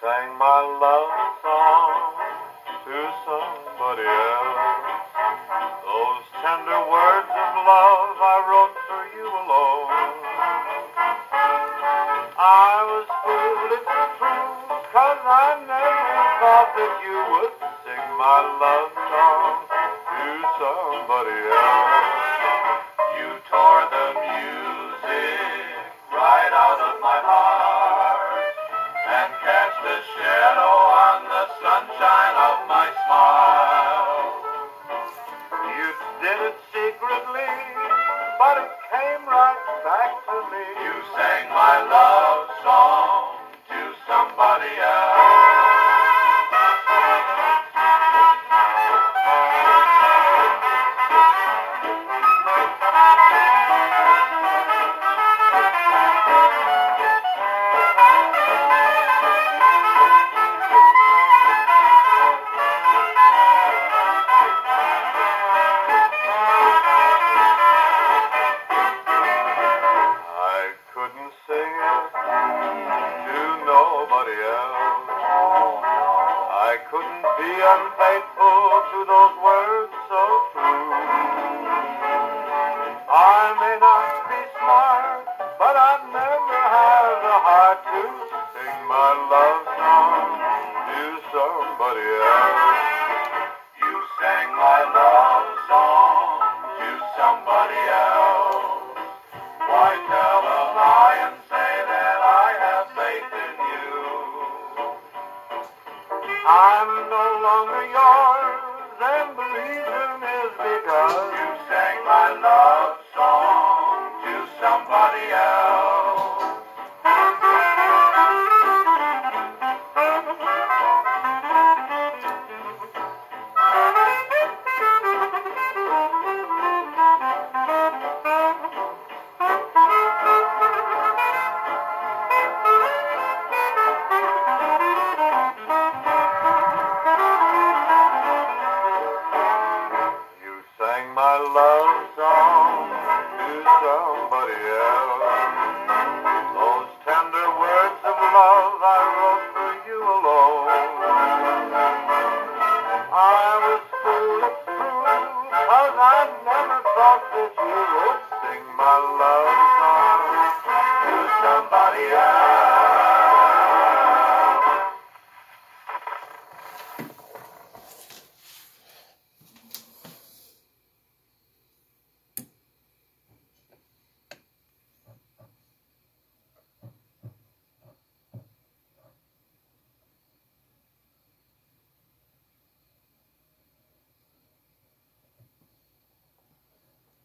sang my love song to somebody else. Those tender words of love I wrote for you alone. I was foolish and true, cause I never thought that you would sing my love song to somebody else. Love couldn't be unfaithful to those words so true. I may not be smart, but I'd never have the heart to sing my love song to somebody else. You sang my love song to somebody else. Why tell a lie I'm no longer yours, and the reason is because you sang my love song sang my love song to somebody else.